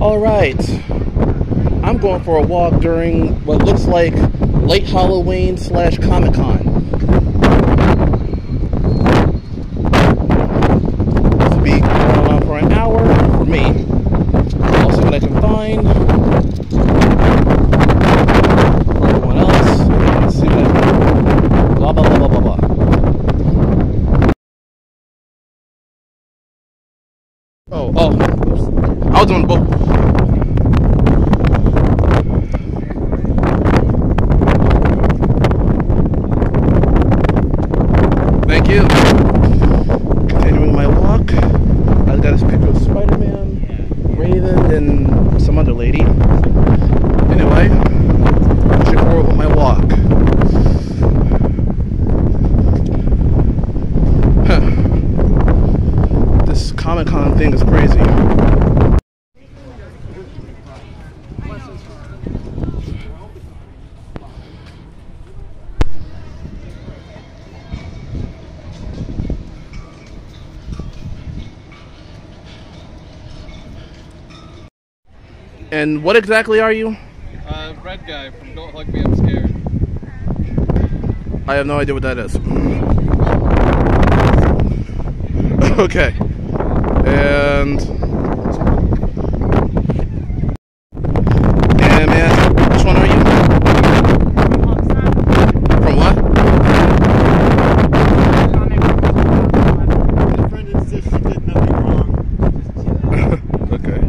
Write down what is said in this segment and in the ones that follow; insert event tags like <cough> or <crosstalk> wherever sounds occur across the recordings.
All right. I'm going for a walk during what looks like late Halloween slash Comic Con. This will be going on for an hour for me. I'll see what I can find. For everyone else. Let's see what I can. Blah blah blah blah blah blah. Oh, oh. I was doing both. You. Continuing my walk. I got this picture of Spider-Man, Raven, and some other lady. Anyway, pushing forward with my walk. Huh. This Comic Con thing is crazy. And what exactly are you? Uh, red guy from Don't Hug Me, I'm Scared. I have no idea what that is. <coughs> okay. And. And man, which one are you? From what? okay.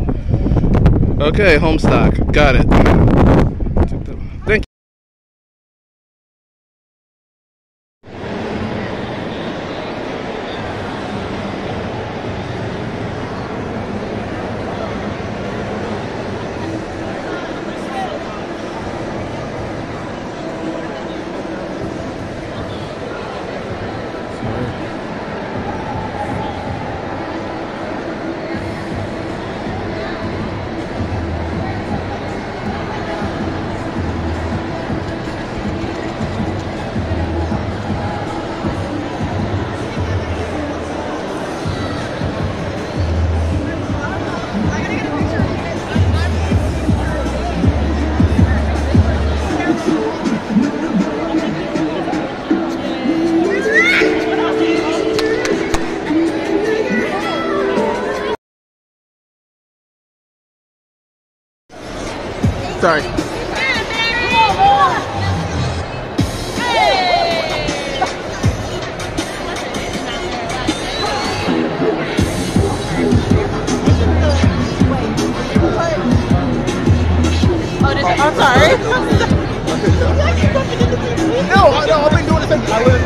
Okay, Homestuck. Got it. Sorry. Oh, I'm sorry. No, no, I've been doing the same. I live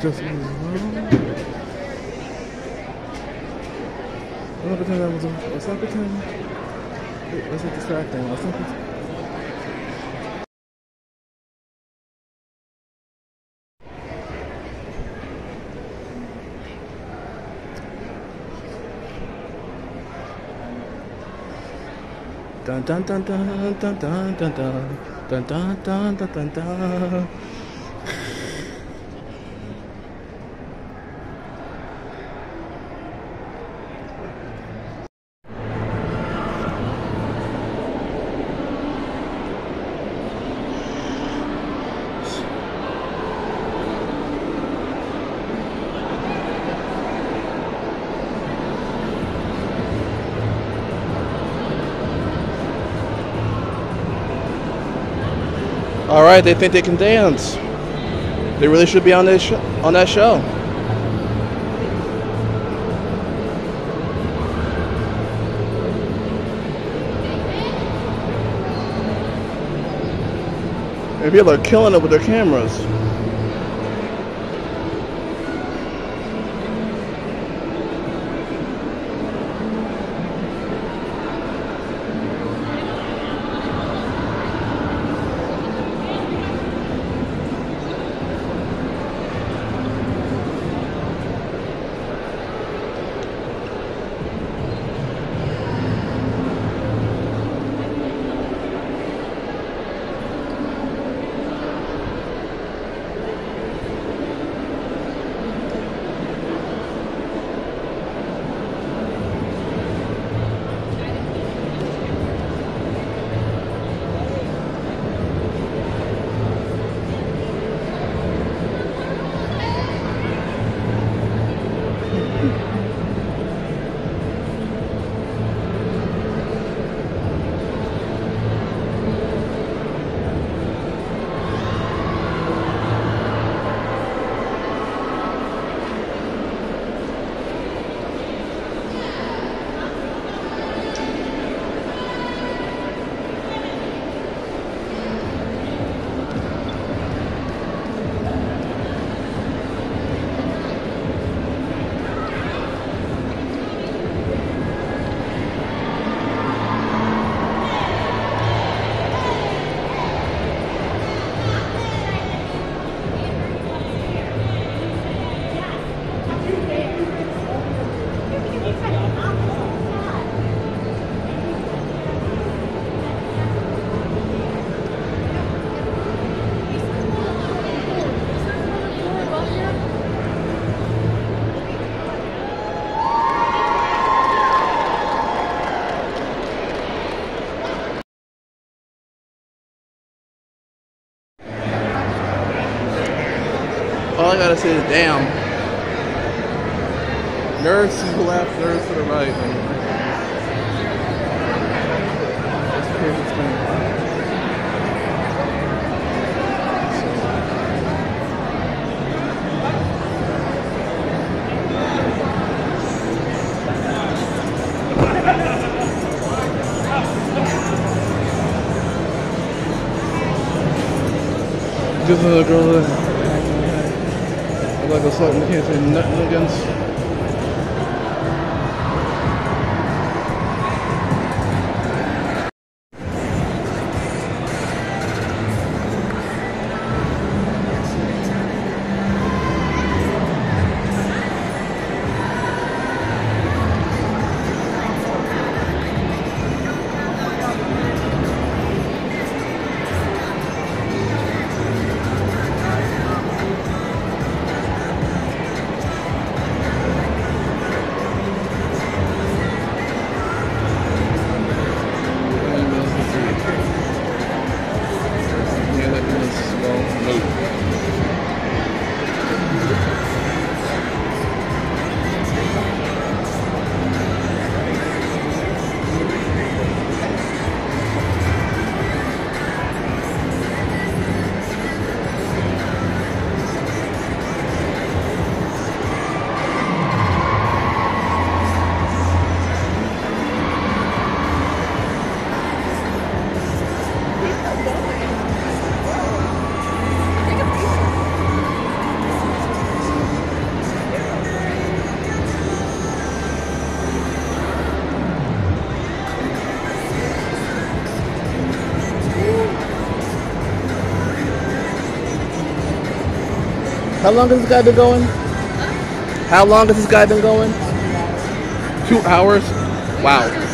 Just as well. Not pretending I was. Let's not pretend. Wait, Let's not distracting. Let's not pretend. Dun dun dun dun dun dun dun dun dun dun dun dun dun dun. All right, they think they can dance. They really should be on this sh- on that show. And people are killing it with their cameras. Gotta say is damn. Nerds to the left, nerds to the right. It's crazy. Just another girl Like a something can't say nothing against. How long has this guy been going? How long has this guy been going? Two hours? Wow.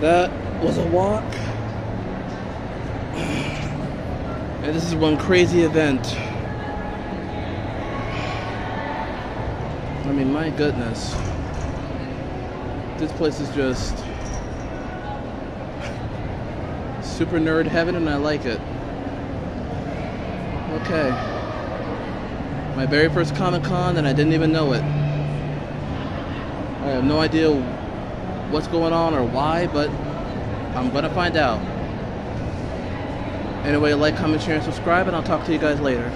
That was a walk. And this is one crazy event. I mean, my goodness. This place is just super nerd heaven, and I like it. Okay. My very first Comic Con, and I didn't even know it. I have no idea what's going on or why, but I'm gonna find out. Anyway, like, comment, share, and subscribe, and I'll talk to you guys later.